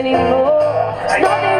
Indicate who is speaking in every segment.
Speaker 1: anymore. Nothing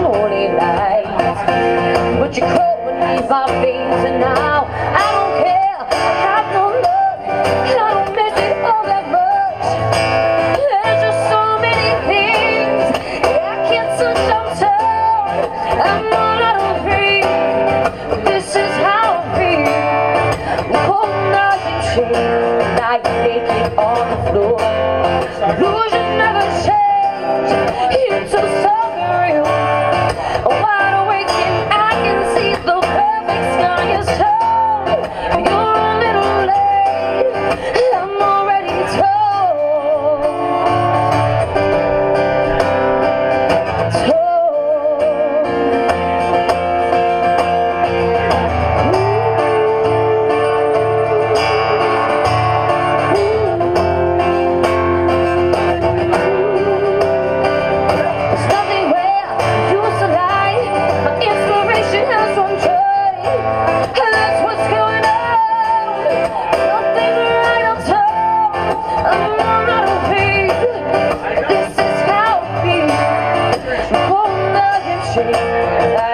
Speaker 1: shade, now you the floor. see